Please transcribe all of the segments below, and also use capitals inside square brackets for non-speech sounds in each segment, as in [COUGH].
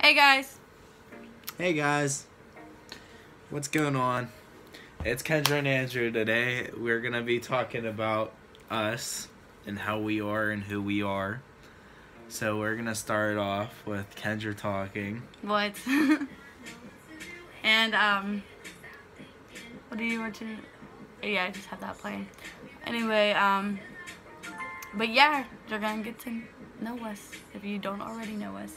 Hey guys. Hey guys, what's going on? It's Kendra and Andrew. Today we're gonna be talking about us and how we are and who we are. So we're gonna start off with Kendra talking. What? [LAUGHS] and um, what do you want to? Yeah, I just have that playing. Anyway, um, but yeah, you're gonna get to know us if you don't already know us.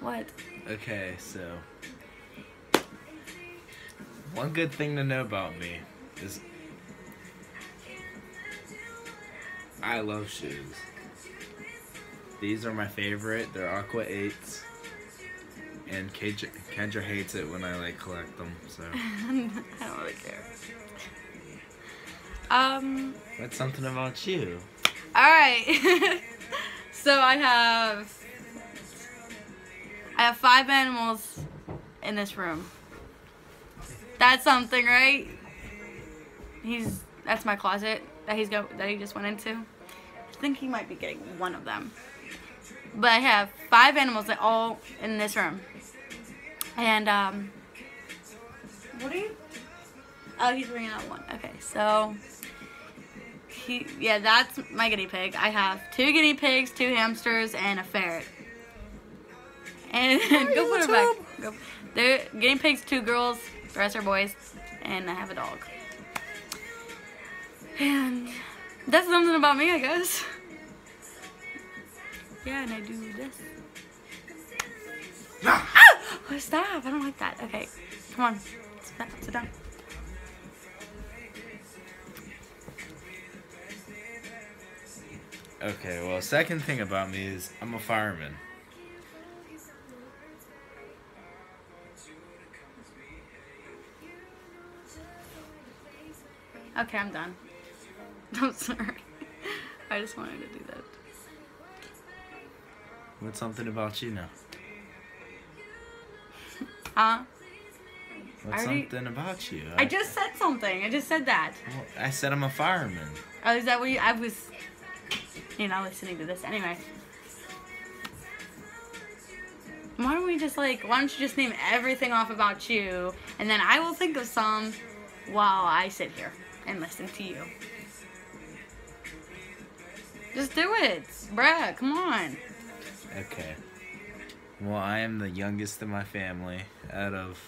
What? Okay, so one good thing to know about me is I love shoes. These are my favorite. They're Aqua 8s. And Kendra, Kendra hates it when I like collect them. So [LAUGHS] I don't really care. Um. what's something about you? All right. [LAUGHS] so I have I have five animals in this room. That's something, right? He's that's my closet that he's go that he just went into. I think he might be getting one of them. But I have five animals that all in this room. And um what are you? Oh, he's bringing out one. Okay, so he, yeah, that's my guinea pig. I have two guinea pigs, two hamsters, and a ferret. And [LAUGHS] go put her back. Go. They're guinea pigs, two girls, the rest are boys, and I have a dog. And that's something about me, I guess. Yeah, and I do this. Ah! Oh, stop! I don't like that. Okay, come on, sit down. Sit down. Okay, well, second thing about me is I'm a fireman. Okay, I'm done. [LAUGHS] I'm sorry. I just wanted to do that. What's something about you now? Huh? What's already- something about you? I just said something. I just said that. Well, I said I'm a fireman. Oh, is that what you? I was, you know, listening to this anyway. Why don't we just like? Why don't you just name everything off about you, and then I will think of some while I sit here and listen to you. Just do it, bruh. Come on. Okay. Well, I am the youngest in my family out of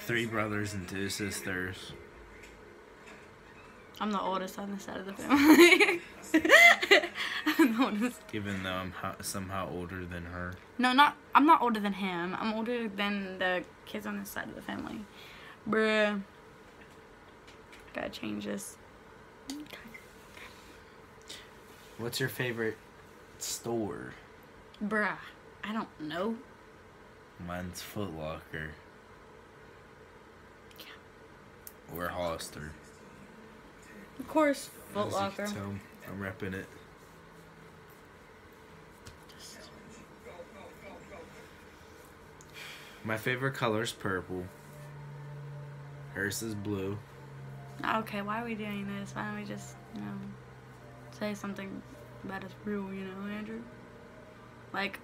three brothers and two sisters. I'm the oldest on this side of the family. [LAUGHS] I'm the oldest. Even though I'm ho- somehow older than her. No, not. I'm not older than him. I'm older than the kids on this side of the family. Bruh. Gotta change this. What's your favorite store? Bruh. I don't know. Mine's Foot Locker. Or Hollister. Of course, Foot Locker. tell, I'm repping it. My favorite color is purple. Hers is blue. Okay, why are we doing this? Why don't we just, you know, say something that is real, you know, Andrew? Like,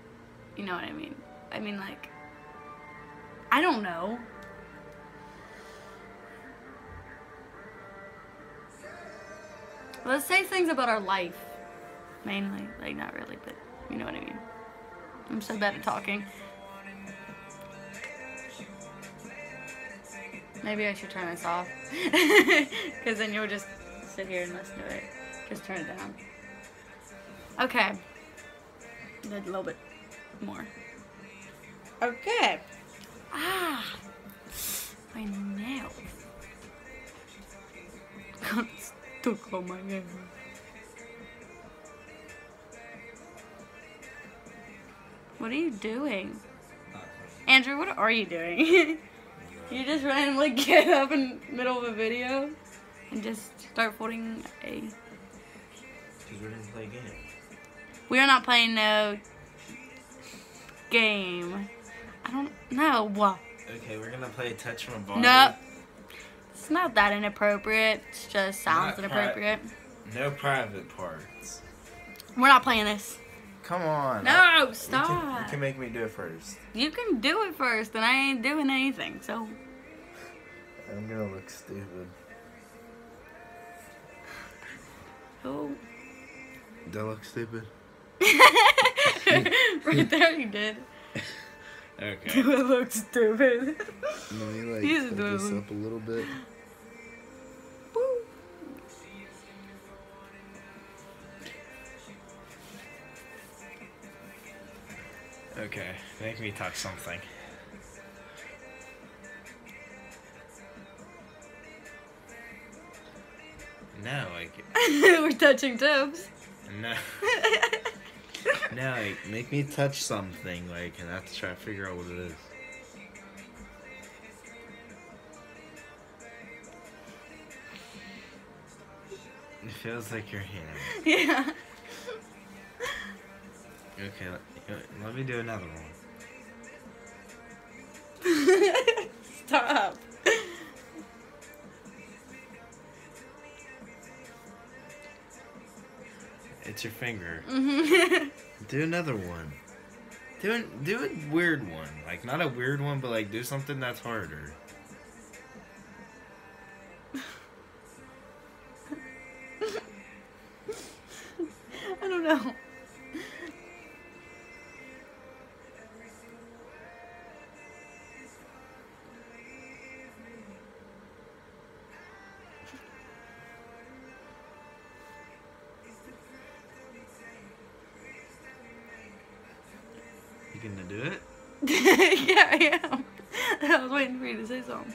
you know what I mean? I mean, like, I don't know. Let's say things about our life, mainly. Like, not really, but you know what I mean. I'm so bad at talking. Maybe I should turn this off. [LAUGHS] Because then you'll just sit here and listen to it. Just turn it down. Okay. A little bit more. Okay. Ah. My nail. Got stuck on my nail. What are you doing? Andrew, what are you doing? [LAUGHS] you just randomly [LAUGHS] get up in the middle of a video and just start folding a. Because we're gonna play a game. We are not playing no game. I don't know. What. Okay, we're gonna play a Touch from Body. No. It's not that inappropriate. It just sounds Not pri- inappropriate. No private parts. We're not playing this. Come on. No, You can, stop. you can make me do it first. You can do it first, and I ain't doing anything. So I'm gonna look stupid. oh. Do I look stupid? [LAUGHS] right there, you did. [LAUGHS] Okay. [LAUGHS] Do it look stupid? Let me like this up a little bit. Okay, make me touch something. No, like [LAUGHS] We're touching toes. no, [LAUGHS] no, like make me touch something, like, and I have to try to figure out what it is. It feels like your hand. [LAUGHS] Yeah. Okay, let, let me do another one. [LAUGHS] Stop. It's your finger. Mhm. [LAUGHS] Do another one. Do an, do a weird one. Like not a weird one, but like do something that's harder. You gonna do it? [LAUGHS] yeah, I am. [LAUGHS] I was waiting for you to say something.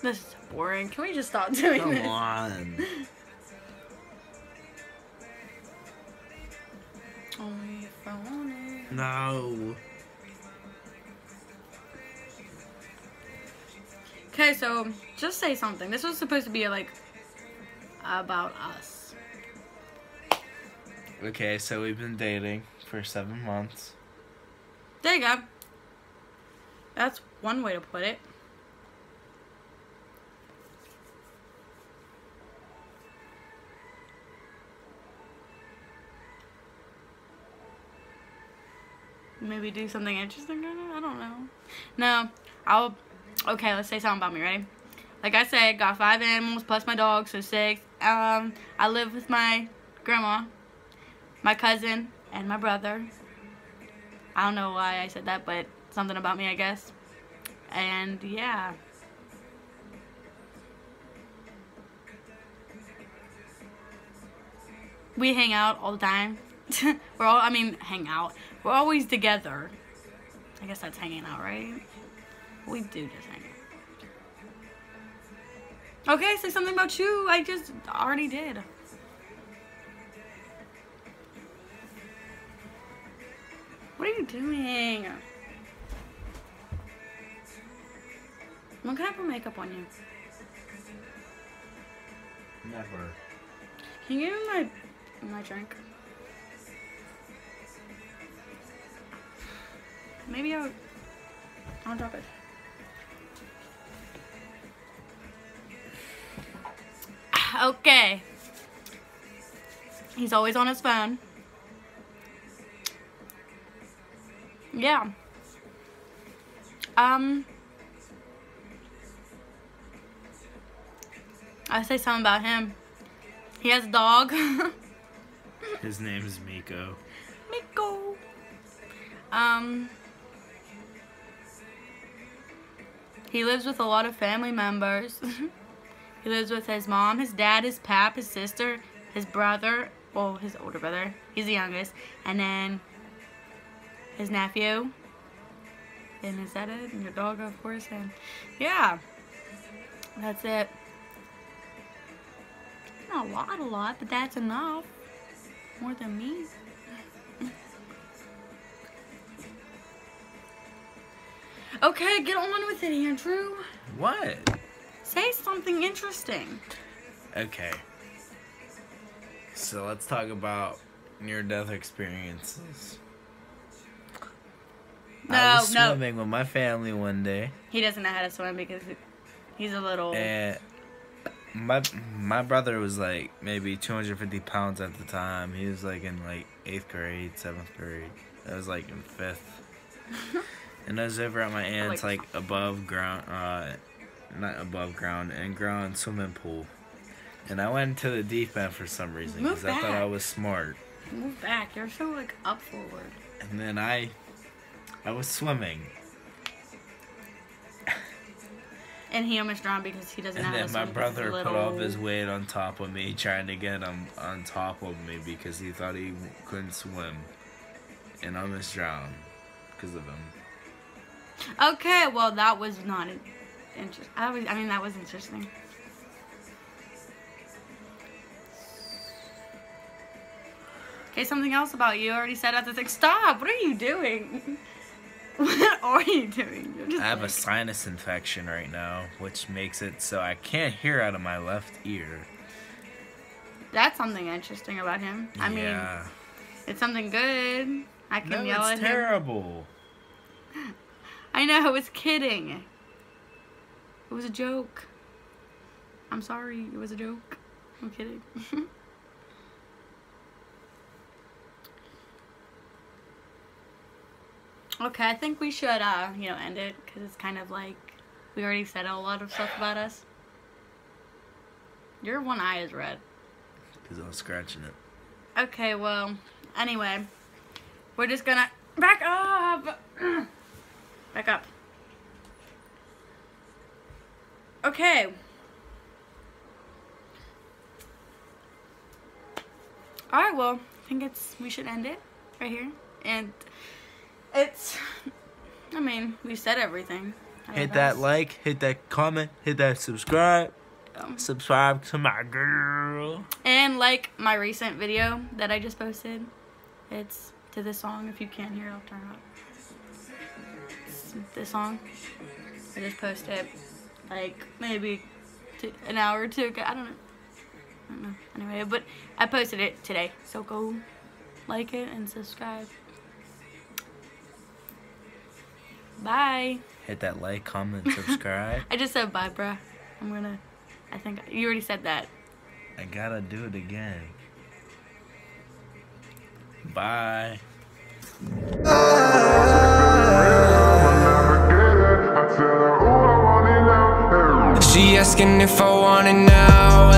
This is boring. Can we just stop doing Come this? on. [LAUGHS] Only if I want it. No. Okay, so just say something. This was supposed to be like about us. Okay, so we've been dating for seven months. There you go. That's one way to put it. Maybe do something interesting? I don't know. No, I'll. Okay, let's say something about me. Ready? Like I said, got five animals plus my dog, so six. Um, I live with my grandma, my cousin, and my brother. I don't know why I said that, but something about me, I guess. And yeah. We hang out all the time. [LAUGHS] We're all, I mean, hang out. We're always together. I guess that's hanging out, right? We do just hang out. Okay, say something about you. I just already did. You doing? When can I put makeup on you? Never. Can you give me my my drink? Maybe I'll I'll drop it. [SIGHS] Okay. He's always on his phone. Yeah. Um I say something about him. He has a dog. [LAUGHS] His name is Miko. Miko. Um. He lives with a lot of family members. [LAUGHS] he lives with his mom, his dad, his pap, his sister, his brother. Well, his older brother. He's the youngest. And then his nephew. And is that it? And your dog, of course. And yeah. That's it. Not a lot, a lot, but that's enough. More than me. [LAUGHS] Okay, get on with it, Andrew. What? Say something interesting. Okay. So let's talk about near death experiences. I was no. swimming with my family one day He doesn't know how to swim because he's a little. and my my brother was like maybe 250 pounds at the time. He was like in like eighth grade, seventh grade. I was like in fifth. [LAUGHS] and I was over at my aunt's like, like above ground, uh, not above ground, in ground swimming pool. And I went to the deep end for some reason because I thought I was smart. Move back. You're so like up forward. And then I, I was swimming And he almost drowned because he doesn't and. And then my brother put all his weight on top of me, trying to get him on top of me because he thought he couldn't swim, and I almost drowned because of him. Okay, well that was not interesting. I was, I mean, that was interesting. Okay, something else about you. I already said at the thing. Stop! What are you doing? [LAUGHS] What are you doing? I have like... a sinus infection right now, which makes it so I can't hear out of my left ear. That's something interesting about him. I yeah. mean, it's something good. I can no, yell at him. terrible. [LAUGHS] I know, I was kidding. It was a joke. I'm sorry, it was a joke. I'm kidding. [LAUGHS] Okay, I think we should, uh, you know, end it because it's kind of like we already said a lot of stuff about us. Your one eye is red. Because I was scratching it. Okay, well, anyway, we're just gonna back up. [CLEARS THROAT] back up. Okay. All right, well, I think it's we should end it right here and. It's, I mean, we said everything. Hit that like, hit that comment, hit that subscribe. Um, subscribe to my girl. And like my recent video that I just posted. It's to this song. If you can't hear it, I'll turn it up. It's this song. I just posted like maybe two, an hour or two ago. I don't know. I don't know. Anyway, but I posted it today. So go like it and subscribe. Bye. Hit that like, comment, subscribe. [LAUGHS] I just said bye, bruh. I'm gonna. I think you already said that. I gotta do it again. Bye. She asking if I want it now